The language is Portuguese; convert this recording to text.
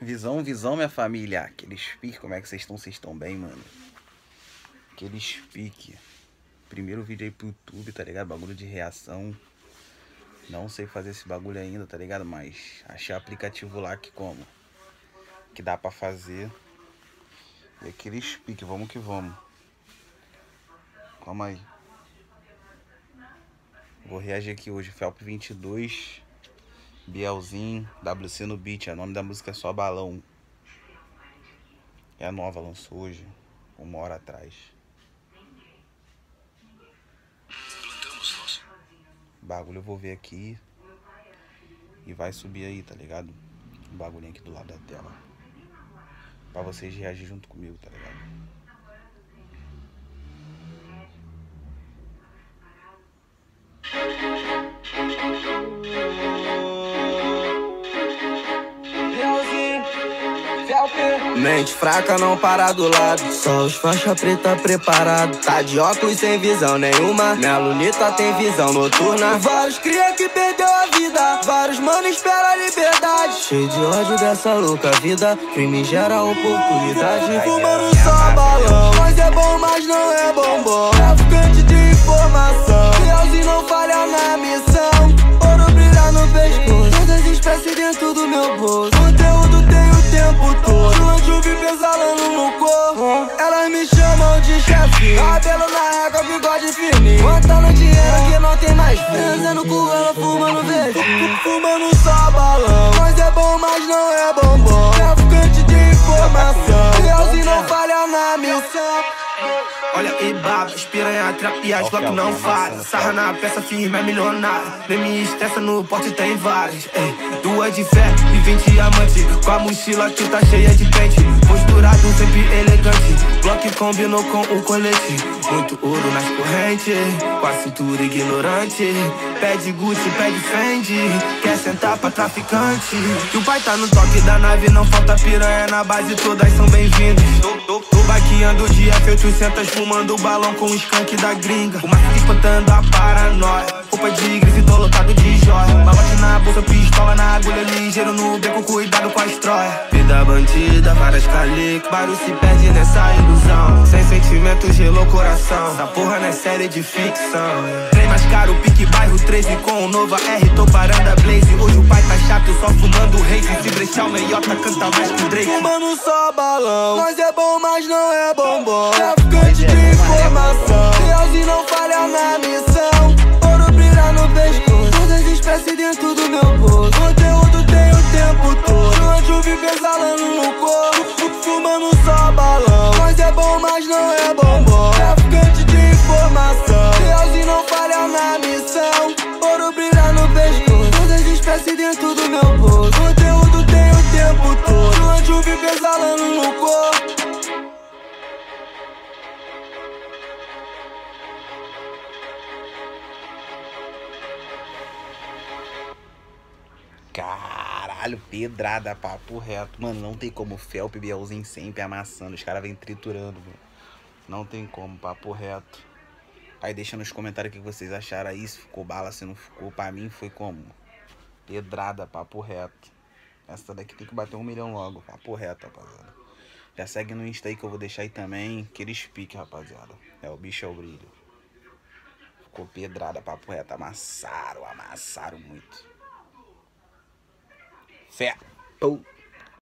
Visão, visão, minha família. Aqueles pique, como é que vocês estão? Vocês estão bem, mano? Aqueles pique. Primeiro vídeo aí pro YouTube, tá ligado? Bagulho de reação. Não sei fazer esse bagulho ainda, tá ligado? Mas achei aplicativo lá que como? Que dá pra fazer. E aqueles pique, vamos que vamos. Calma aí. Vou reagir aqui hoje, Felp 22. Bielzinho, WC no beat. O nome da música é só Balão. É a nova, lançou hoje, uma hora atrás. Bagulho eu vou ver aqui. E vai subir aí, tá ligado? O bagulhinho aqui do lado da tela. Pra vocês reagir junto comigo, tá ligado? Mente fraca não para do lado. Só os faixa preta preparado. Tá de óculos sem visão nenhuma. Minha lunita tem visão noturna. Vários cria que perdeu a vida. Vários mano espera a liberdade. Cheio de ódio dessa louca vida. Crime gera oportunidade. Fumando só balão. Mas é bom, mas não é bombom no corpo. Elas me chamam de chefe. Cabelo na régua, bigode firme Contando dinheiro que não tem mais fim. Com ela, fumando verde. Fumando só balão. Mas é bom, mas não é bombom. Traficante de informação. Realzinho não falha na missão. Olha e baba, espiranha, trap e as Glock não faz Sarra na peça firme, é milionário. Nem me estressa, no porte tem vários Ei, Duas de fé e vinte diamantes Com a mochila que tá cheia de pente. Posturado sempre elegante. Glock combinou com o colete. Muito ouro nas correntes. Com a cintura ignorante. Pede Gucci, pede Fendi. Quer sentar pra traficante? Que o pai tá no toque da nave Não falta piranha na base, todas são bem-vindas. Tô, baqueando feito centas Fumando balão com o skunk da gringa. O Marcos espantando a paranoia Roupa de grife, tô lotado de joia Balote na bolsa, pistola na agulha Ligeiro no beco, cuidado com a estróia Vida bandida, várias calico Barulho se perde nessa ilusão. Sem sentimentos, gelou coração. Essa porra não é série de ficção Trem mais caro, pique bairro 13 Com o Nova R, tô parando a Blaze. Hoje o pai tá chato, só fumando rave. Se brechar o meiota, canta mais que o Drake. Fumando só balão. Mas é bom, mas não é bombom. Traficante de informação. Realzinho não falha na missão Caralho, pedrada, papo reto. Mano, não tem como. Felp e Bielzinho sempre amassando. Os caras vêm triturando, mano. Não tem como, papo reto. Aí deixa nos comentários o que vocês acharam aí. Se ficou bala, se não ficou. Pra mim foi como? Pedrada, papo reto. Essa daqui tem que bater um milhão logo. Papo reto, rapaziada. Já segue no Insta aí que eu vou deixar aí também. Aqueles pique, rapaziada. É, o bicho é o brilho. Ficou pedrada, papo reto. Amassaram, amassaram muito. Fé. Pou.